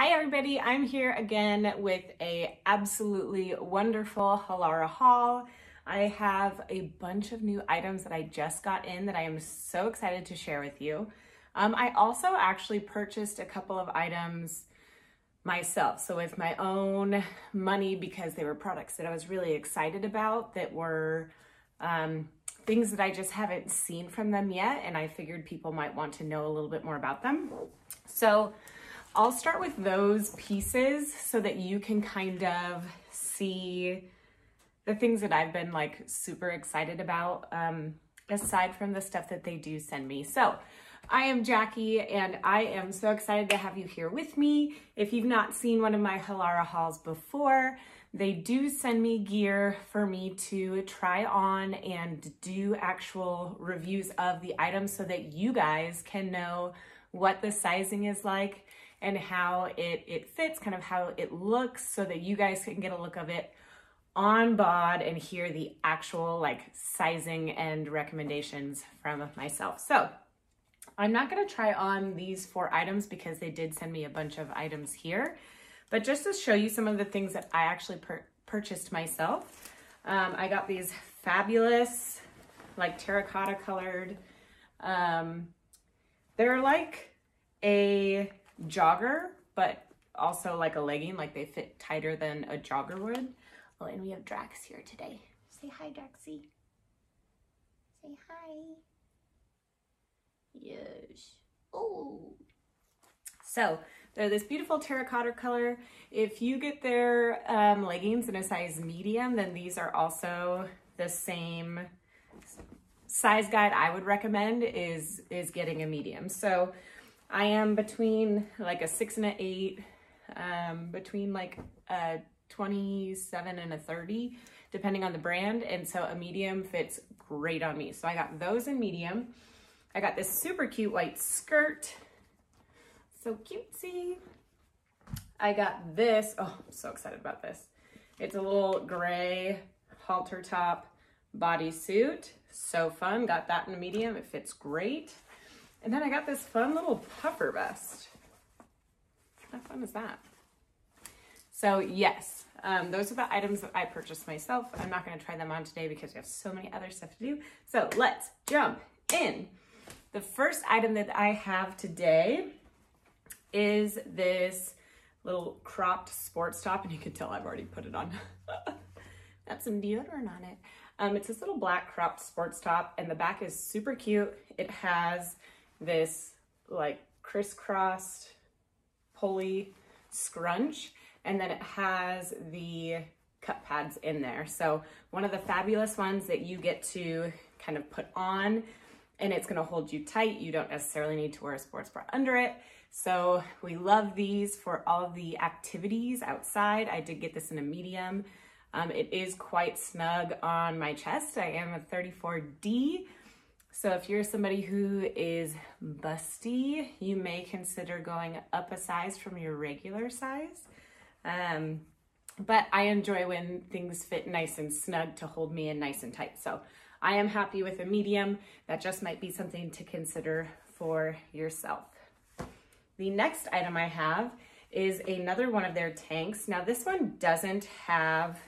Hi everybody, I'm here again with a absolutely wonderful Halara haul. I have a bunch of new items that I just got in that I am so excited to share with you. Um, I also actually purchased a couple of items myself, so with my own money because they were products that I was really excited about that were um, things that I just haven't seen from them yet and I figured people might want to know a little bit more about them. So I'll start with those pieces so that you can kind of see the things that I've been like super excited about um, aside from the stuff that they do send me. So I am Jackie and I am so excited to have you here with me. If you've not seen one of my Halara hauls before, they do send me gear for me to try on and do actual reviews of the items so that you guys can know what the sizing is like and how it, it fits, kind of how it looks so that you guys can get a look of it on bod and hear the actual like sizing and recommendations from myself. So I'm not gonna try on these four items because they did send me a bunch of items here, but just to show you some of the things that I actually purchased myself, um, I got these fabulous, like terracotta colored, um, they're like a jogger, but also like a legging, like they fit tighter than a jogger would. Oh, and we have Drax here today. Say hi, Draxie. Say hi. Yes. Oh. So they're this beautiful terracotta color. If you get their um, leggings in a size medium, then these are also the same size guide I would recommend is, is getting a medium. So I am between like a six and an eight, um, between like a 27 and a 30, depending on the brand. And so a medium fits great on me. So I got those in medium. I got this super cute white skirt. So cutesy. I got this. Oh, I'm so excited about this. It's a little gray halter top bodysuit. So fun. Got that in a medium. It fits great. And then I got this fun little puffer vest. How fun is that? So yes, um, those are the items that I purchased myself. I'm not gonna try them on today because we have so many other stuff to do. So let's jump in. The first item that I have today is this little cropped sports top, and you can tell I've already put it on. Got some deodorant on it. Um, it's this little black cropped sports top, and the back is super cute. It has this like crisscrossed pulley scrunch and then it has the cup pads in there. So one of the fabulous ones that you get to kind of put on and it's gonna hold you tight. You don't necessarily need to wear a sports bra under it. So we love these for all the activities outside. I did get this in a medium. Um, it is quite snug on my chest. I am a 34D, so if you're somebody who is busty, you may consider going up a size from your regular size. Um, but I enjoy when things fit nice and snug to hold me in nice and tight. So I am happy with a medium. That just might be something to consider for yourself. The next item I have is another one of their tanks. Now this one doesn't have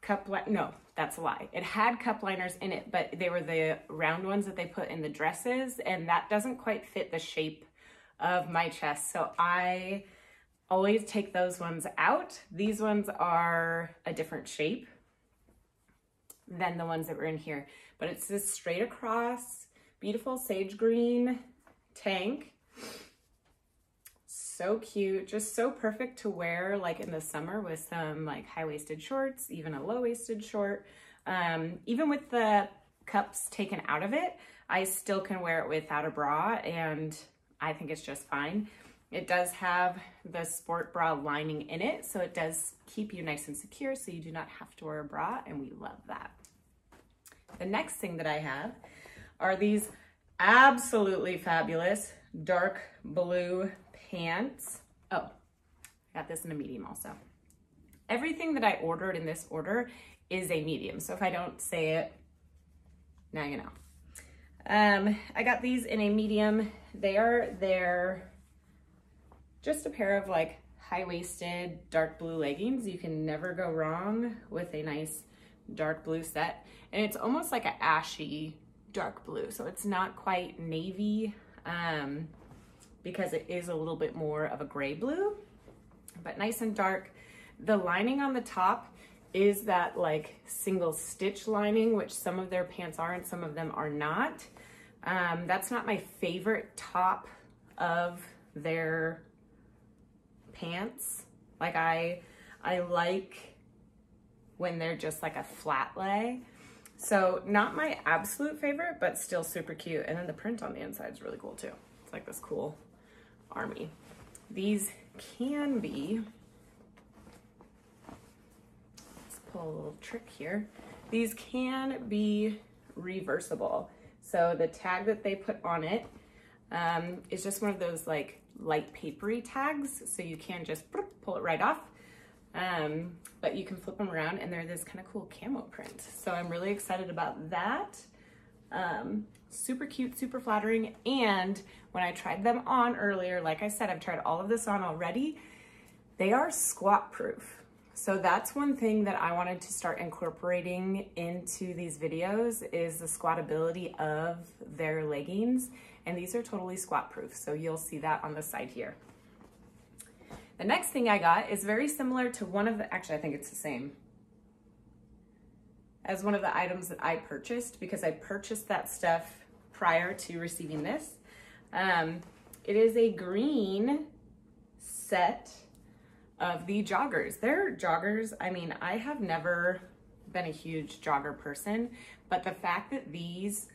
cup, no, that's a lie. It had cup liners in it, but they were the round ones that they put in the dresses, and that doesn't quite fit the shape of my chest. So I always take those ones out. These ones are a different shape than the ones that were in here, but it's this straight across, beautiful sage green tank. So cute, just so perfect to wear like in the summer with some like high-waisted shorts, even a low-waisted short. Um, even with the cups taken out of it, I still can wear it without a bra and I think it's just fine. It does have the sport bra lining in it, so it does keep you nice and secure so you do not have to wear a bra, and we love that. The next thing that I have are these absolutely fabulous dark blue pants. Oh, I got this in a medium also. Everything that I ordered in this order is a medium. So if I don't say it, now you know. Um, I got these in a medium. They are their just a pair of like high-waisted dark blue leggings. You can never go wrong with a nice dark blue set. And it's almost like an ashy dark blue. So it's not quite navy um, because it is a little bit more of a gray blue, but nice and dark. The lining on the top is that like single stitch lining, which some of their pants are and some of them are not. Um, that's not my favorite top of their pants. Like I, I like when they're just like a flat lay. So not my absolute favorite, but still super cute. And then the print on the inside is really cool too. It's like this cool army. These can be, let's pull a little trick here. These can be reversible. So the tag that they put on it um, is just one of those like light papery tags. So you can just pull it right off. Um, but you can flip them around and they're this kind of cool camo print. So I'm really excited about that. Um, super cute, super flattering. And when I tried them on earlier, like I said, I've tried all of this on already. They are squat proof. So that's one thing that I wanted to start incorporating into these videos is the squatability of their leggings. And these are totally squat proof. So you'll see that on the side here. The next thing I got is very similar to one of the, actually I think it's the same as one of the items that I purchased because I purchased that stuff prior to receiving this. Um, it is a green set of the joggers. They're joggers, I mean, I have never been a huge jogger person, but the fact that these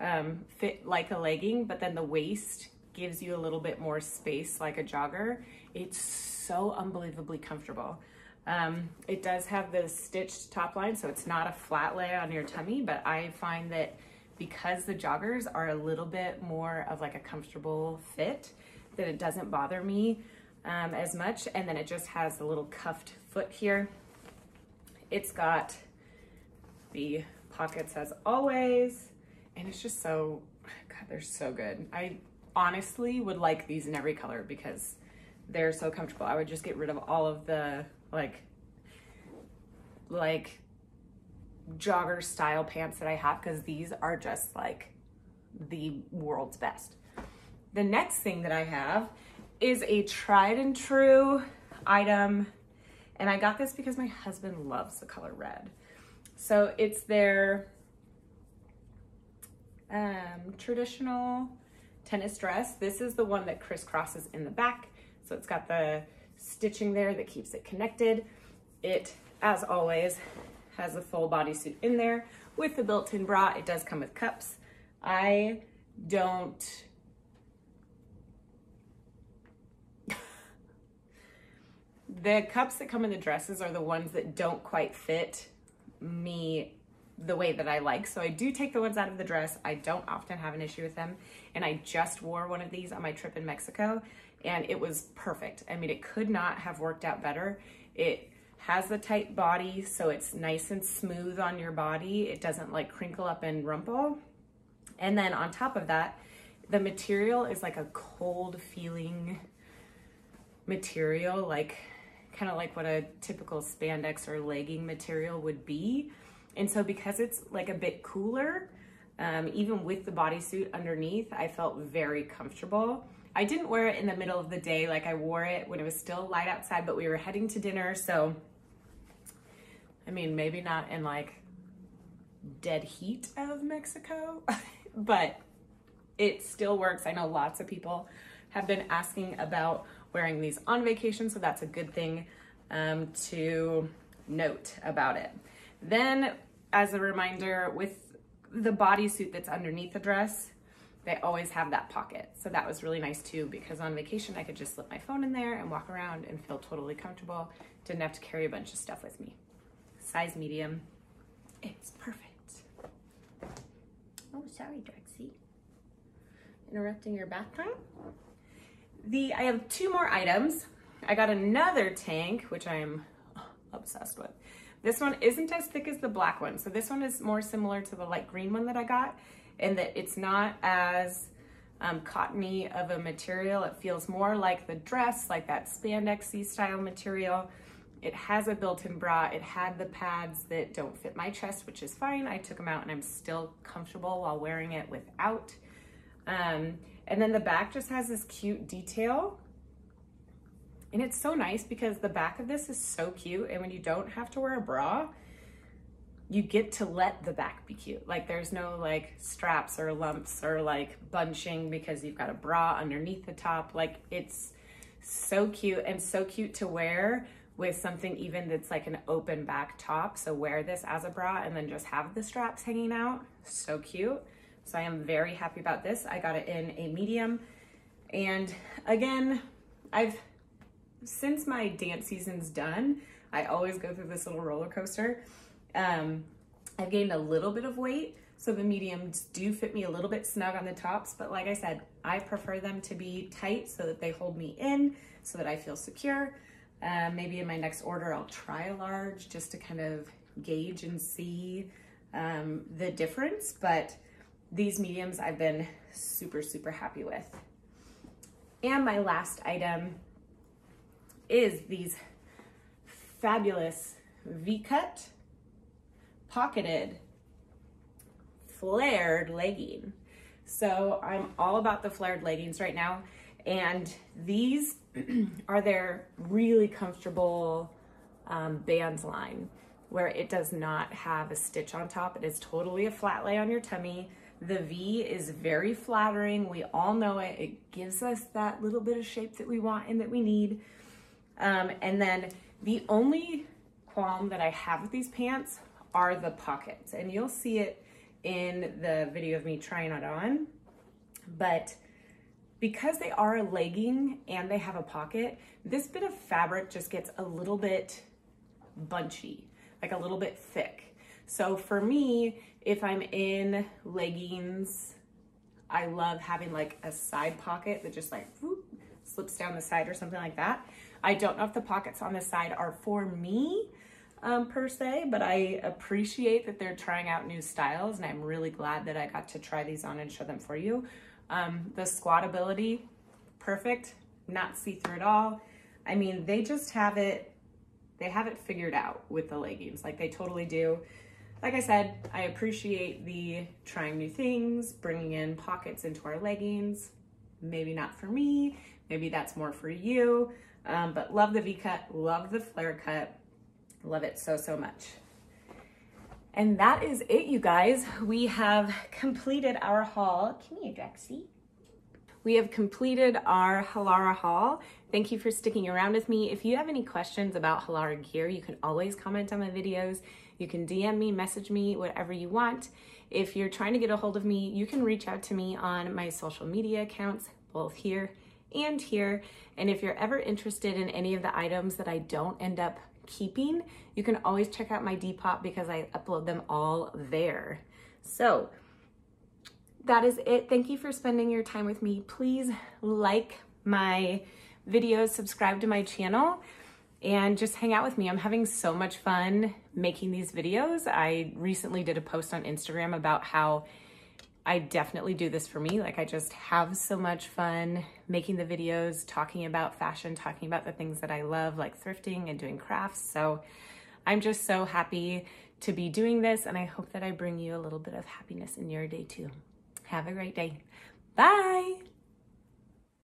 um, fit like a legging, but then the waist gives you a little bit more space like a jogger, it's so unbelievably comfortable. Um, it does have the stitched top line, so it's not a flat lay on your tummy, but I find that because the joggers are a little bit more of like a comfortable fit, that it doesn't bother me um, as much. And then it just has the little cuffed foot here. It's got the pockets as always. And it's just so, God, they're so good. I honestly would like these in every color because they're so comfortable. I would just get rid of all of the like, like jogger style pants that I have because these are just like the world's best. The next thing that I have is a tried and true item. And I got this because my husband loves the color red. So it's their um, traditional tennis dress. This is the one that crisscrosses in the back. So it's got the stitching there that keeps it connected. It, as always, has a full bodysuit in there with the built-in bra. It does come with cups. I don't the cups that come in the dresses are the ones that don't quite fit me the way that I like. So I do take the ones out of the dress. I don't often have an issue with them. And I just wore one of these on my trip in Mexico and it was perfect. I mean, it could not have worked out better. It has the tight body, so it's nice and smooth on your body. It doesn't like crinkle up and rumple. And then on top of that, the material is like a cold feeling material, like kind of like what a typical spandex or legging material would be. And so because it's like a bit cooler, um, even with the bodysuit underneath, I felt very comfortable. I didn't wear it in the middle of the day. Like I wore it when it was still light outside, but we were heading to dinner. So, I mean, maybe not in like dead heat of Mexico, but it still works. I know lots of people have been asking about wearing these on vacation, so that's a good thing um, to note about it. Then, as a reminder, with the bodysuit that's underneath the dress, they always have that pocket. So that was really nice too, because on vacation, I could just slip my phone in there and walk around and feel totally comfortable. Didn't have to carry a bunch of stuff with me. Size medium, it's perfect. Oh, sorry, Drexy. Interrupting your bath time? The, I have two more items. I got another tank, which I am obsessed with. This one isn't as thick as the black one. So this one is more similar to the light green one that I got in that it's not as um, cottony of a material. It feels more like the dress, like that spandexy style material. It has a built-in bra. It had the pads that don't fit my chest, which is fine. I took them out and I'm still comfortable while wearing it without. Um, and then the back just has this cute detail. And it's so nice because the back of this is so cute. And when you don't have to wear a bra, you get to let the back be cute. Like there's no like straps or lumps or like bunching because you've got a bra underneath the top. Like it's so cute and so cute to wear with something even that's like an open back top. So wear this as a bra and then just have the straps hanging out. So cute. So I am very happy about this. I got it in a medium. And again, I've, since my dance season's done, I always go through this little roller coaster. Um, I've gained a little bit of weight, so the mediums do fit me a little bit snug on the tops, but like I said, I prefer them to be tight so that they hold me in, so that I feel secure. Uh, maybe in my next order, I'll try a large just to kind of gauge and see um, the difference, but these mediums I've been super, super happy with. And my last item is these fabulous V-cut pocketed flared legging. So I'm all about the flared leggings right now. And these are their really comfortable um, bands line where it does not have a stitch on top. It is totally a flat lay on your tummy. The V is very flattering. We all know it. It gives us that little bit of shape that we want and that we need. Um, and then the only qualm that I have with these pants are the pockets. And you'll see it in the video of me trying it on. But because they are a legging and they have a pocket, this bit of fabric just gets a little bit bunchy, like a little bit thick. So for me, if I'm in leggings, I love having like a side pocket that just like whoop, slips down the side or something like that. I don't know if the pockets on the side are for me um, per se, but I appreciate that they're trying out new styles and I'm really glad that I got to try these on and show them for you. Um, the squatability, perfect, not see-through at all. I mean, they just have it, they have it figured out with the leggings, like they totally do like I said, I appreciate the trying new things, bringing in pockets into our leggings. Maybe not for me, maybe that's more for you, um, but love the V-cut, love the flare cut, love it so, so much. And that is it, you guys. We have completed our haul. Come here, Drexy. We have completed our Halara haul. Thank you for sticking around with me. If you have any questions about Halara gear, you can always comment on my videos. You can DM me, message me, whatever you want. If you're trying to get a hold of me, you can reach out to me on my social media accounts, both here and here. And if you're ever interested in any of the items that I don't end up keeping, you can always check out my Depop because I upload them all there. So that is it. Thank you for spending your time with me. Please like my videos, subscribe to my channel and just hang out with me. I'm having so much fun making these videos. I recently did a post on Instagram about how I definitely do this for me. Like I just have so much fun making the videos, talking about fashion, talking about the things that I love, like thrifting and doing crafts. So I'm just so happy to be doing this and I hope that I bring you a little bit of happiness in your day too. Have a great day. Bye.